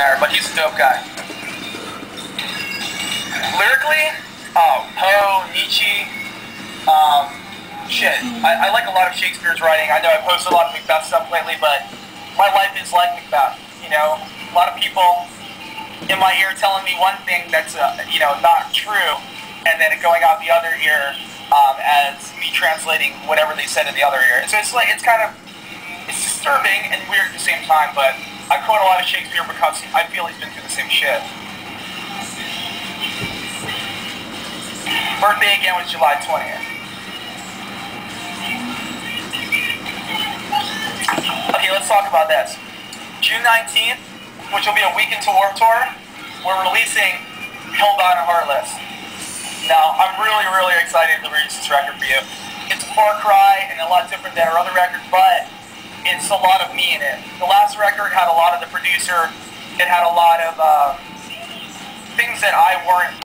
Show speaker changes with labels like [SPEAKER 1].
[SPEAKER 1] there, but he's a dope guy. Lyrically, oh, Poe, Nietzsche, um, shit. I, I like a lot of Shakespeare's writing. I know I posted a lot of Macbeth stuff lately, but my life is like Macbeth. You know, a lot of people in my ear telling me one thing that's uh, you know not true, and then going out the other ear um, as me translating whatever they said in the other ear. So it's like it's kind of it's disturbing and weird at the same time. But I quote a lot of Shakespeare because I feel he's been through the same shit. Birthday again was July 20th. Okay, let's talk about this. June 19th, which will be a week into Warped Tour, we're releasing Hellbound and Heartless. Now, I'm really, really excited to release this record for you. It's a far cry and a lot different than our other record, but it's a lot of me in it. The last record had a lot of the producer. It had a lot of uh, things that I weren't